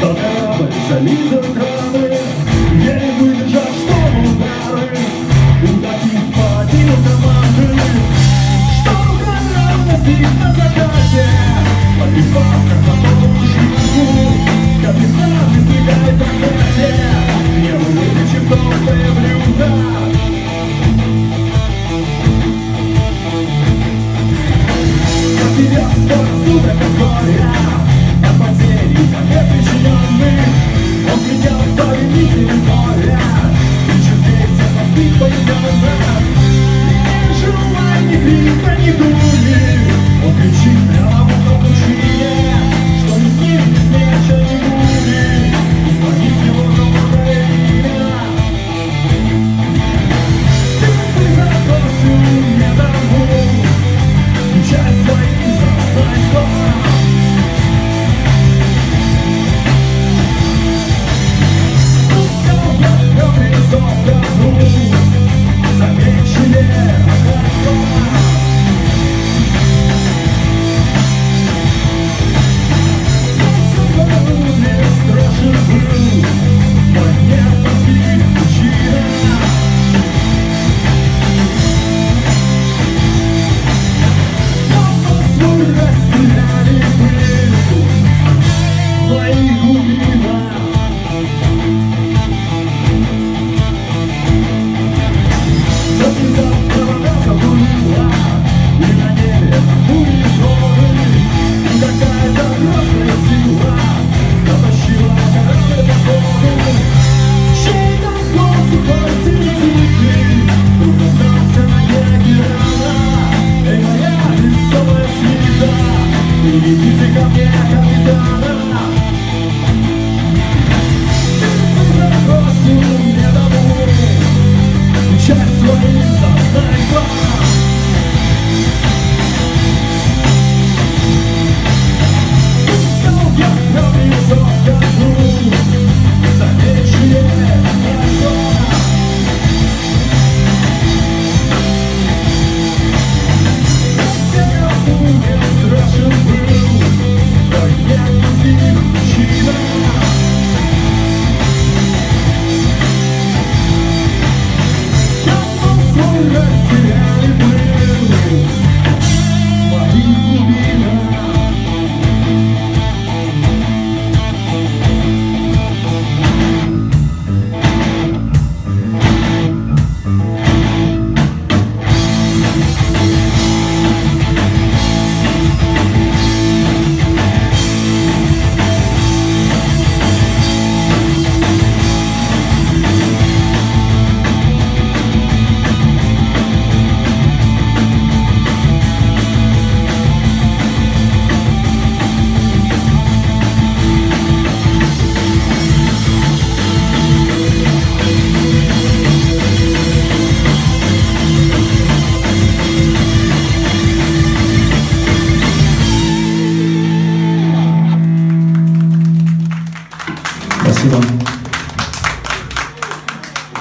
Корабль зализан краны Еле выдержав штурм удары У таких хватило команды Что угорал на закате? Погибав, как всех мостых поеденных Не желай ни крика, ни кричит Идите ко мне, капитана 是的。